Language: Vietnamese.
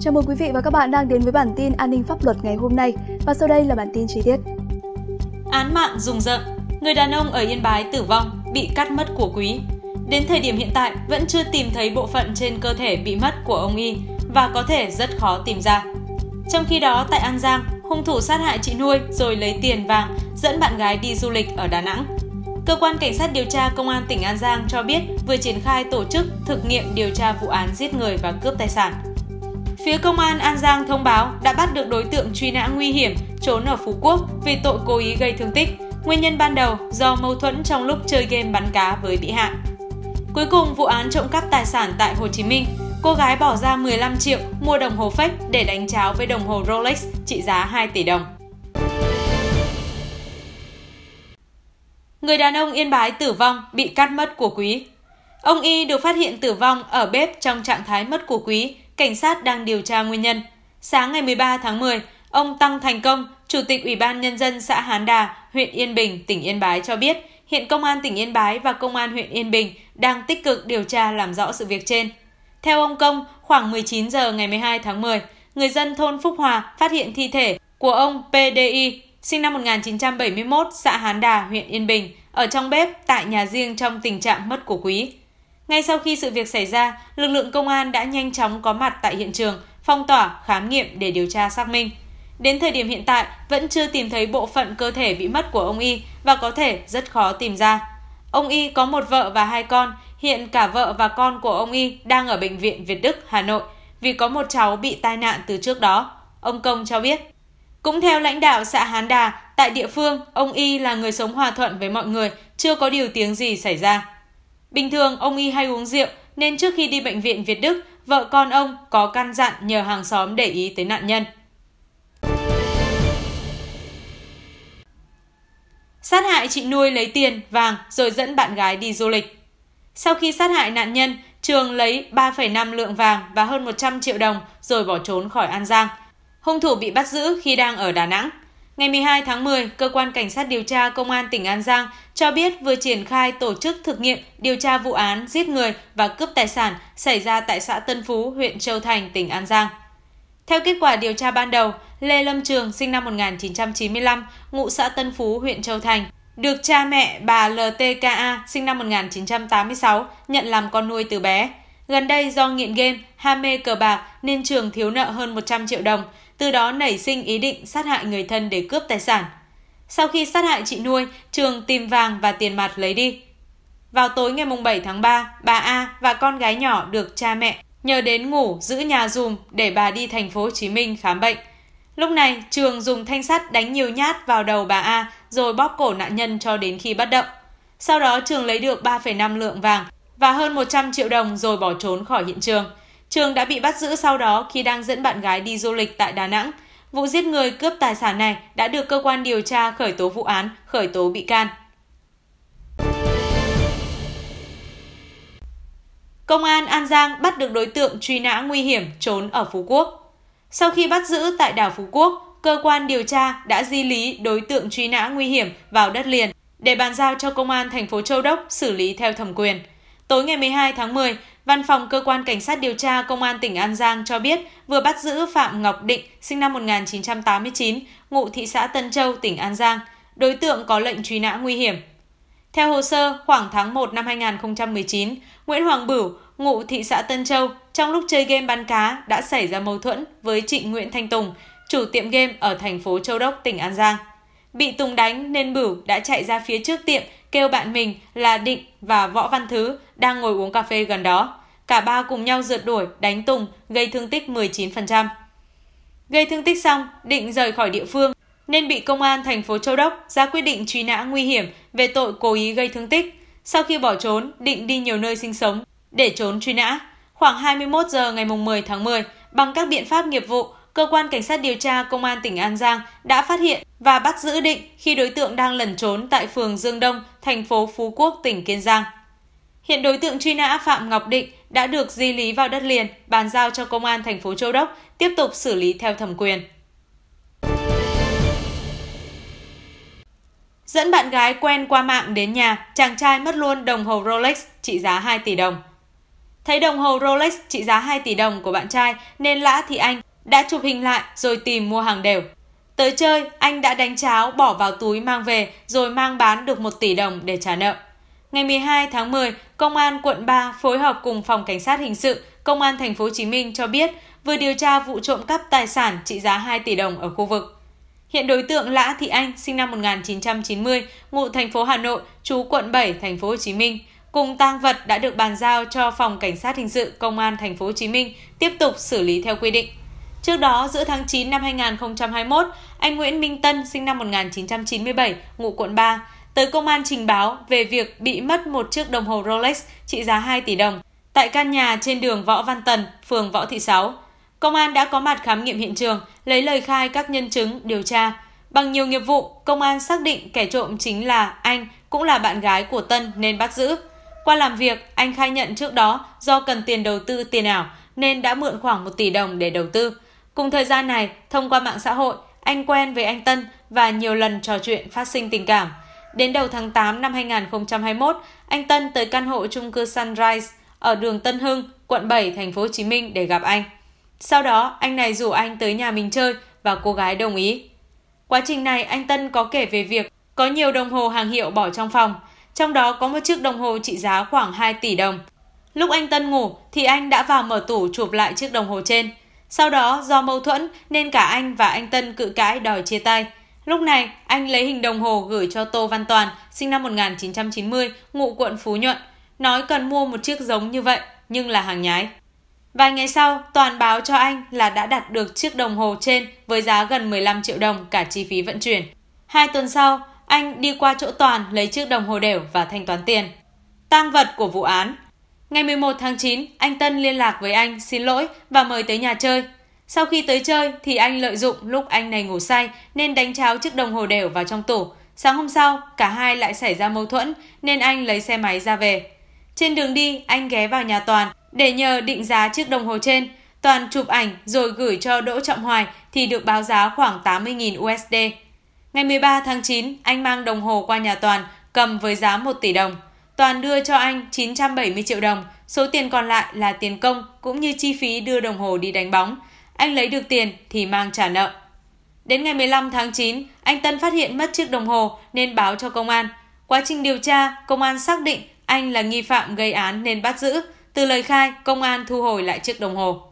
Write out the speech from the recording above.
Chào mừng quý vị và các bạn đang đến với bản tin an ninh pháp luật ngày hôm nay và sau đây là bản tin chi tiết. Án mạng rùng rợn, người đàn ông ở Yên Bái tử vong, bị cắt mất của quý. Đến thời điểm hiện tại vẫn chưa tìm thấy bộ phận trên cơ thể bị mất của ông Y và có thể rất khó tìm ra. Trong khi đó tại An Giang, hung thủ sát hại chị nuôi rồi lấy tiền vàng dẫn bạn gái đi du lịch ở Đà Nẵng. Cơ quan Cảnh sát điều tra Công an tỉnh An Giang cho biết vừa triển khai tổ chức thực nghiệm điều tra vụ án giết người và cướp tài sản. Phía Công an An Giang thông báo đã bắt được đối tượng truy nã nguy hiểm trốn ở Phú Quốc vì tội cố ý gây thương tích. Nguyên nhân ban đầu do mâu thuẫn trong lúc chơi game bắn cá với bị hại. Cuối cùng, vụ án trộm cắp tài sản tại Hồ Chí Minh, cô gái bỏ ra 15 triệu mua đồng hồ fake để đánh cháo với đồng hồ Rolex trị giá 2 tỷ đồng. Người đàn ông Yên Bái tử vong bị cắt mất của quý. Ông Y được phát hiện tử vong ở bếp trong trạng thái mất của quý, cảnh sát đang điều tra nguyên nhân. Sáng ngày 13 tháng 10, ông Tăng Thành Công, Chủ tịch Ủy ban Nhân dân xã Hán Đà, huyện Yên Bình, tỉnh Yên Bái cho biết, hiện Công an tỉnh Yên Bái và Công an huyện Yên Bình đang tích cực điều tra làm rõ sự việc trên. Theo ông Công, khoảng 19 giờ ngày 12 tháng 10, người dân thôn Phúc Hòa phát hiện thi thể của ông PDI, sinh năm 1971, xã Hán Đà, huyện Yên Bình, ở trong bếp tại nhà riêng trong tình trạng mất của quý. Ngay sau khi sự việc xảy ra, lực lượng công an đã nhanh chóng có mặt tại hiện trường, phong tỏa, khám nghiệm để điều tra xác minh. Đến thời điểm hiện tại, vẫn chưa tìm thấy bộ phận cơ thể bị mất của ông Y và có thể rất khó tìm ra. Ông Y có một vợ và hai con, hiện cả vợ và con của ông Y đang ở Bệnh viện Việt Đức, Hà Nội vì có một cháu bị tai nạn từ trước đó. Ông Công cho biết. Cũng theo lãnh đạo xã Hán Đà, tại địa phương, ông Y là người sống hòa thuận với mọi người, chưa có điều tiếng gì xảy ra. Bình thường, ông Y hay uống rượu, nên trước khi đi bệnh viện Việt Đức, vợ con ông có căn dặn nhờ hàng xóm để ý tới nạn nhân. Sát hại chị nuôi lấy tiền, vàng rồi dẫn bạn gái đi du lịch. Sau khi sát hại nạn nhân, Trường lấy 3,5 lượng vàng và hơn 100 triệu đồng rồi bỏ trốn khỏi An Giang. Hung thủ bị bắt giữ khi đang ở Đà Nẵng. Ngày 12 tháng 10, Cơ quan Cảnh sát điều tra Công an tỉnh An Giang cho biết vừa triển khai tổ chức thực nghiệm điều tra vụ án giết người và cướp tài sản xảy ra tại xã Tân Phú, huyện Châu Thành, tỉnh An Giang. Theo kết quả điều tra ban đầu, Lê Lâm Trường sinh năm 1995, ngụ xã Tân Phú, huyện Châu Thành, được cha mẹ bà LTKA sinh năm 1986 nhận làm con nuôi từ bé. Gần đây do nghiện game, ham mê cờ bạc nên Trường thiếu nợ hơn 100 triệu đồng, từ đó nảy sinh ý định sát hại người thân để cướp tài sản. Sau khi sát hại chị nuôi, Trường tìm vàng và tiền mặt lấy đi. Vào tối ngày 7 tháng 3, bà A và con gái nhỏ được cha mẹ nhờ đến ngủ giữ nhà dùm để bà đi thành phố Hồ Chí Minh khám bệnh. Lúc này, Trường dùng thanh sắt đánh nhiều nhát vào đầu bà A rồi bóp cổ nạn nhân cho đến khi bắt động. Sau đó Trường lấy được 3,5 lượng vàng và hơn 100 triệu đồng rồi bỏ trốn khỏi hiện trường. Trường đã bị bắt giữ sau đó khi đang dẫn bạn gái đi du lịch tại Đà Nẵng. Vụ giết người cướp tài sản này đã được cơ quan điều tra khởi tố vụ án, khởi tố bị can. Công an An Giang bắt được đối tượng truy nã nguy hiểm trốn ở Phú Quốc. Sau khi bắt giữ tại đảo Phú Quốc, cơ quan điều tra đã di lý đối tượng truy nã nguy hiểm vào đất liền để bàn giao cho công an thành phố Châu Đốc xử lý theo thẩm quyền. Tối ngày 12 tháng 10, Văn phòng Cơ quan Cảnh sát điều tra Công an tỉnh An Giang cho biết vừa bắt giữ Phạm Ngọc Định, sinh năm 1989, ngụ thị xã Tân Châu, tỉnh An Giang. Đối tượng có lệnh truy nã nguy hiểm. Theo hồ sơ, khoảng tháng 1 năm 2019, Nguyễn Hoàng Bửu, ngụ thị xã Tân Châu, trong lúc chơi game bắn cá đã xảy ra mâu thuẫn với chị Nguyễn Thanh Tùng, chủ tiệm game ở thành phố Châu Đốc, tỉnh An Giang. Bị Tùng đánh nên Bửu đã chạy ra phía trước tiệm kêu bạn mình là Định và Võ Văn Thứ đang ngồi uống cà phê gần đó. Cả ba cùng nhau rượt đuổi, đánh Tùng, gây thương tích 19%. Gây thương tích xong, Định rời khỏi địa phương nên bị công an thành phố Châu Đốc ra quyết định truy nã nguy hiểm về tội cố ý gây thương tích. Sau khi bỏ trốn, Định đi nhiều nơi sinh sống để trốn truy nã. Khoảng 21 giờ ngày 10 tháng 10, bằng các biện pháp nghiệp vụ, cơ quan cảnh sát điều tra công an tỉnh An Giang đã phát hiện và bắt giữ Định khi đối tượng đang lẩn trốn tại phường Dương Đông, thành phố Phú Quốc, tỉnh Kiên Giang. Hiện đối tượng truy nã Phạm Ngọc Định đã được di lý vào đất liền, bàn giao cho công an thành phố Châu Đốc tiếp tục xử lý theo thẩm quyền. Dẫn bạn gái quen qua mạng đến nhà, chàng trai mất luôn đồng hồ Rolex trị giá 2 tỷ đồng. Thấy đồng hồ Rolex trị giá 2 tỷ đồng của bạn trai nên Lã Thị Anh đã chụp hình lại rồi tìm mua hàng đều. Tới chơi, anh đã đánh cháo bỏ vào túi mang về rồi mang bán được 1 tỷ đồng để trả nợ. Ngày 12 tháng 10, Công an quận 3 phối hợp cùng Phòng Cảnh sát Hình sự Công an thành phố Hồ Chí Minh cho biết vừa điều tra vụ trộm cắp tài sản trị giá 2 tỷ đồng ở khu vực. Hiện đối tượng Lã Thị Anh sinh năm 1990, ngụ thành phố Hà Nội, trú quận 7, thành phố Hồ Chí Minh, cùng tang vật đã được bàn giao cho Phòng Cảnh sát Hình sự Công an thành phố Hồ Chí Minh tiếp tục xử lý theo quy định. Trước đó, giữa tháng 9 năm 2021, anh Nguyễn Minh Tân sinh năm 1997, ngụ quận 3, tới công an trình báo về việc bị mất một chiếc đồng hồ Rolex trị giá 2 tỷ đồng tại căn nhà trên đường Võ Văn Tần, phường Võ Thị Sáu. Công an đã có mặt khám nghiệm hiện trường, lấy lời khai các nhân chứng, điều tra. Bằng nhiều nghiệp vụ, công an xác định kẻ trộm chính là anh, cũng là bạn gái của Tân nên bắt giữ. Qua làm việc, anh khai nhận trước đó do cần tiền đầu tư tiền ảo nên đã mượn khoảng 1 tỷ đồng để đầu tư. Cùng thời gian này, thông qua mạng xã hội, anh quen với anh Tân và nhiều lần trò chuyện phát sinh tình cảm. Đến đầu tháng 8 năm 2021, anh Tân tới căn hộ chung cư Sunrise ở đường Tân Hưng, quận 7, thành phố Hồ Chí Minh để gặp anh. Sau đó, anh này rủ anh tới nhà mình chơi và cô gái đồng ý. Quá trình này, anh Tân có kể về việc có nhiều đồng hồ hàng hiệu bỏ trong phòng, trong đó có một chiếc đồng hồ trị giá khoảng 2 tỷ đồng. Lúc anh Tân ngủ thì anh đã vào mở tủ chụp lại chiếc đồng hồ trên. Sau đó do mâu thuẫn nên cả anh và anh Tân cự cãi đòi chia tay. Lúc này, anh lấy hình đồng hồ gửi cho Tô Văn Toàn, sinh năm 1990, ngụ quận Phú Nhuận, nói cần mua một chiếc giống như vậy nhưng là hàng nhái. Vài ngày sau, Toàn báo cho anh là đã đặt được chiếc đồng hồ trên với giá gần 15 triệu đồng cả chi phí vận chuyển. Hai tuần sau, anh đi qua chỗ Toàn lấy chiếc đồng hồ đều và thanh toán tiền. Tăng vật của vụ án Ngày 11 tháng 9, anh Tân liên lạc với anh xin lỗi và mời tới nhà chơi. Sau khi tới chơi thì anh lợi dụng lúc anh này ngủ say nên đánh cháo chiếc đồng hồ đều vào trong tủ. Sáng hôm sau, cả hai lại xảy ra mâu thuẫn nên anh lấy xe máy ra về. Trên đường đi, anh ghé vào nhà Toàn để nhờ định giá chiếc đồng hồ trên. Toàn chụp ảnh rồi gửi cho Đỗ Trọng Hoài thì được báo giá khoảng 80.000 USD. Ngày 13 tháng 9, anh mang đồng hồ qua nhà Toàn cầm với giá 1 tỷ đồng. Toàn đưa cho anh 970 triệu đồng, số tiền còn lại là tiền công cũng như chi phí đưa đồng hồ đi đánh bóng. Anh lấy được tiền thì mang trả nợ. Đến ngày 15 tháng 9, anh Tân phát hiện mất chiếc đồng hồ nên báo cho công an. Quá trình điều tra, công an xác định anh là nghi phạm gây án nên bắt giữ. Từ lời khai, công an thu hồi lại chiếc đồng hồ.